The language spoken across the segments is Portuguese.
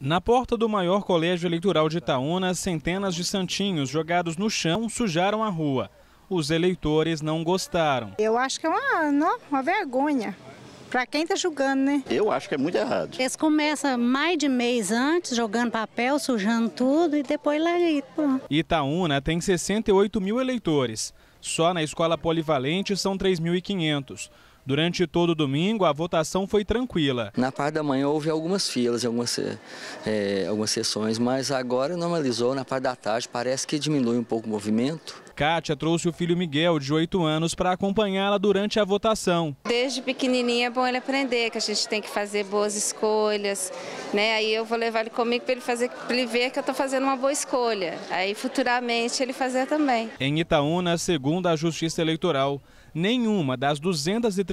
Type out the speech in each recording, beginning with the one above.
Na porta do maior colégio eleitoral de Itaúna, centenas de santinhos jogados no chão sujaram a rua. Os eleitores não gostaram. Eu acho que é uma, não, uma vergonha. Para quem está julgando, né? Eu acho que é muito errado. Eles começam mais de mês antes, jogando papel, sujando tudo e depois largam. Itaúna tem 68 mil eleitores. Só na escola polivalente são 3.500. Durante todo o domingo, a votação foi tranquila. Na parte da manhã houve algumas filas algumas, é, algumas sessões, mas agora normalizou. Na parte da tarde parece que diminui um pouco o movimento. Kátia trouxe o filho Miguel, de 8 anos, para acompanhá-la durante a votação. Desde pequenininho é bom ele aprender que a gente tem que fazer boas escolhas, né? Aí eu vou levar ele comigo para ele fazer, para ele ver que eu estou fazendo uma boa escolha. Aí futuramente ele fazer também. Em Itaúna, segundo a Justiça Eleitoral, nenhuma das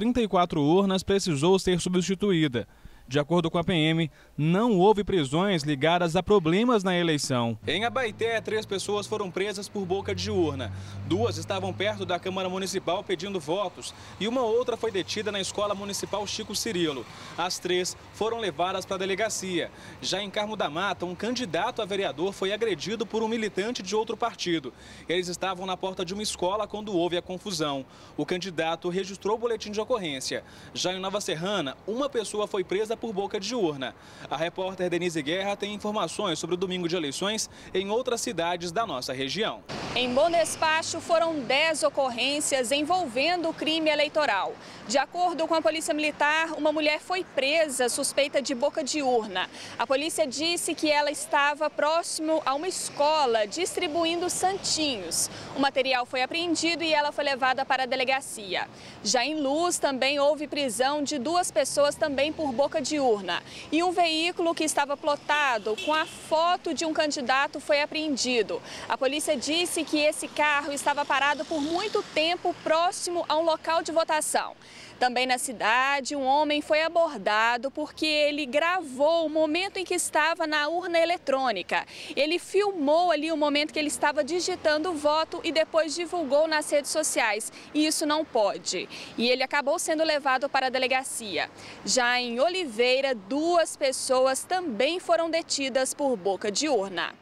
234 urnas precisou ser substituída. De acordo com a PM, não houve prisões ligadas a problemas na eleição. Em Abaité, três pessoas foram presas por boca de urna. Duas estavam perto da Câmara Municipal pedindo votos e uma outra foi detida na Escola Municipal Chico Cirilo. As três foram levadas para a delegacia. Já em Carmo da Mata, um candidato a vereador foi agredido por um militante de outro partido. Eles estavam na porta de uma escola quando houve a confusão. O candidato registrou o boletim de ocorrência. Já em Nova Serrana, uma pessoa foi presa por boca de urna. A repórter Denise Guerra tem informações sobre o domingo de eleições em outras cidades da nossa região. Em Bom Despacho foram 10 ocorrências envolvendo o crime eleitoral. De acordo com a Polícia Militar, uma mulher foi presa suspeita de boca de urna. A polícia disse que ela estava próximo a uma escola distribuindo santinhos. O material foi apreendido e ela foi levada para a delegacia. Já em Luz também houve prisão de duas pessoas também por boca de urna. E um veículo que estava plotado com a foto de um candidato foi apreendido. A polícia disse que esse carro estava parado por muito tempo próximo a um local de votação. Também na cidade, um homem foi abordado porque ele gravou o momento em que estava na urna eletrônica. Ele filmou ali o momento que ele estava digitando o voto e depois divulgou nas redes sociais. E isso não pode. E ele acabou sendo levado para a delegacia. Já em Oliveira, duas pessoas também foram detidas por boca de urna.